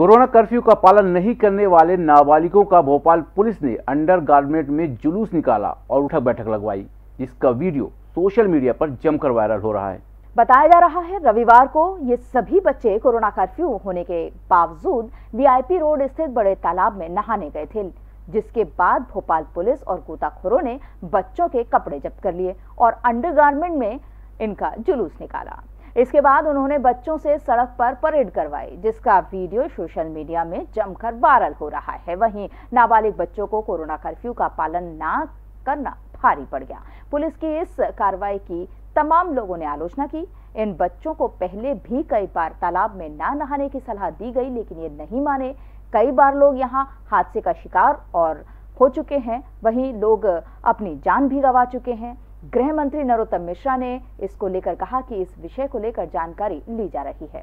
Corona curfew का पालन नहीं करने वाले नाबालिगों का भोपाल पुलिस ने अंडर गार्मेंट में जुलूस निकाला और उठक बैठक लगवाई, जिसका वीडियो सोशल मीडिया पर जमकर वायरल हो रहा है। बताया जा रहा है, रविवार को ये सभी बच्चे कोरोना कर्फ्यू होने के बावजूद वीआईपी रोड स्थित बड़े तालाब में नहाने गए थे, जिसके बाद भोपाल पुलिस और गोताखोरों ने बच्चों के कपड़े जब्त कर लिए और अंडरगारमेंट में इनका जुलूस निकाला। इसके बाद उन्होंने बच्चों से सड़क पर परेड करवाई, जिसका वीडियो सोशल मीडिया में जमकर वायरल हो रहा है। वहीं नाबालिग बच्चों को कोरोना कर्फ्यू का पालन न करना भारी पड़ गया। पुलिस की इस कार्रवाई की तमाम लोगों ने आलोचना की। इन बच्चों को पहले भी कई बार तालाब में ना नहाने की सलाह दी गई, लेकिन ये नहीं माने। कई बार लोग यहाँ हादसे का शिकार और हो चुके हैं। वहीं लोग अपनी जान भी गंवा चुके हैं। गृह मंत्री नरोत्तम मिश्रा ने इसको लेकर कहा कि इस विषय को लेकर जानकारी ली जा रही है।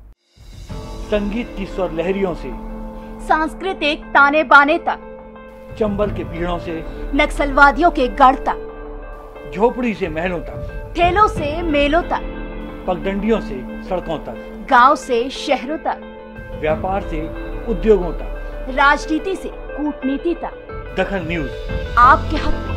संगीत की स्वर लहरियों से सांस्कृतिक ताने बाने तक चंबल के पीड़ों से नक्सलवादियों के गढ़ तक झोपड़ी से महलों तक ठेलों से मेलों तक पगडंडियों से सड़कों तक गाँव से शहरों तक व्यापार से उद्योगों तक। राजनीति से कूटनीति तक। दखल न्यूज़। आपके हक।